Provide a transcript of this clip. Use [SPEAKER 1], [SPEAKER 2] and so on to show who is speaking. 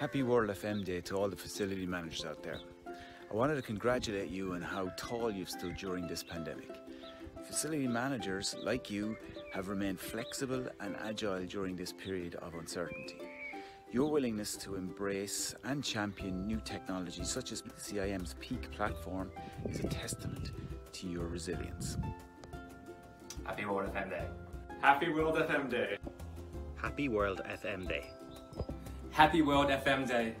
[SPEAKER 1] Happy World FM Day to all the facility managers out there. I wanted to congratulate you on how tall you've stood during this pandemic. Facility managers, like you, have remained flexible and agile during this period of uncertainty. Your willingness to embrace and champion new technologies such as CIM's Peak platform is a testament to your resilience.
[SPEAKER 2] Happy World FM Day.
[SPEAKER 3] Happy World FM Day.
[SPEAKER 4] Happy World FM Day.
[SPEAKER 5] Happy World FM Day.